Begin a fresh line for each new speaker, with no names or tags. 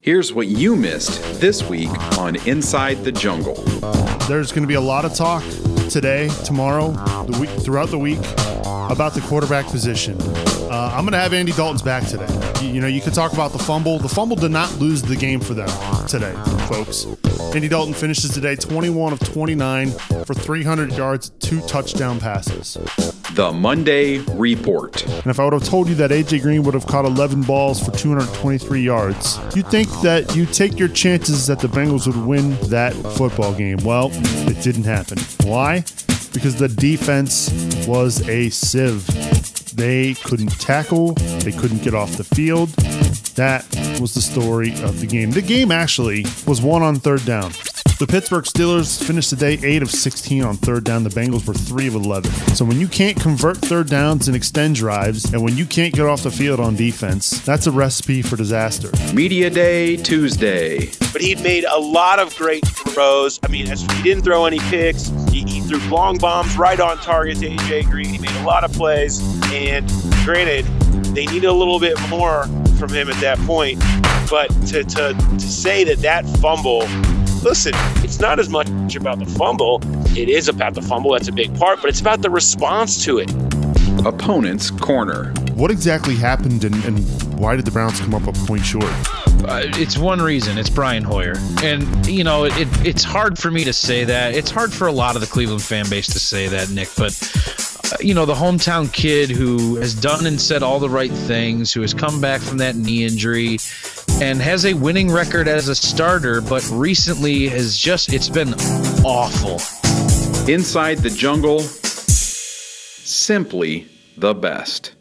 Here's what you missed this week on Inside the Jungle.
There's going to be a lot of talk today, tomorrow, the week throughout the week about the quarterback position. Uh, I'm going to have Andy Dalton's back today. You, you, know, you could talk about the fumble. The fumble did not lose the game for them today, folks. Andy Dalton finishes today 21 of 29 for 300 yards, two touchdown passes.
The Monday Report.
And if I would have told you that AJ Green would have caught 11 balls for 223 yards, you'd think that you take your chances that the Bengals would win that football game. Well, it didn't happen. Why? Because the defense was a sieve. They couldn't tackle, they couldn't get off the field. That was the story of the game. The game actually was won on third down. The Pittsburgh Steelers finished the day 8 of 16 on third down. The Bengals were 3 of 11. So when you can't convert third downs and extend drives, and when you can't get off the field on defense, that's a recipe for disaster.
Media Day Tuesday.
But he made a lot of great throws. I mean, he didn't throw any picks. He, he threw long bombs right on target to AJ Green. He made a lot of plays. And granted, they needed a little bit more from him at that point. But to, to, to say that that fumble listen, it's not as much about the fumble. It is about the fumble. That's a big part, but it's about the response to it.
Opponent's corner.
What exactly happened and, and why did the Browns come up a point short?
Uh, it's one reason. It's Brian Hoyer, and you know it, it's hard for me to say that. It's hard for a lot of the Cleveland fan base to say that, Nick. But uh, you know the hometown kid who has done and said all the right things, who has come back from that knee injury, and has a winning record as a starter, but recently has just it's been awful.
Inside the jungle, simply the best.